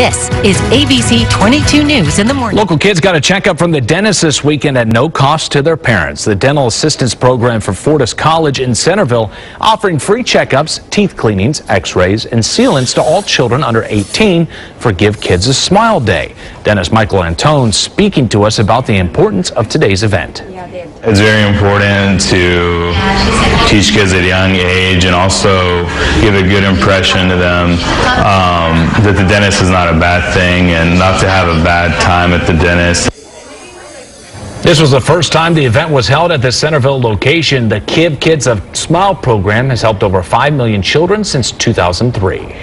This is ABC 22 News in the morning. Local kids got a checkup from the dentist this weekend at no cost to their parents. The Dental Assistance Program for Fortis College in Centerville offering free checkups, teeth cleanings, x-rays, and sealants to all children under 18 for Give Kids a Smile Day. Dentist Michael Antone speaking to us about the importance of today's event. It's very important to teach kids at a young age and also give a good impression to them um, that the dentist is not a bad thing and not to have a bad time at the dentist. This was the first time the event was held at the Centerville location. The Give Kids a Smile program has helped over 5 million children since 2003.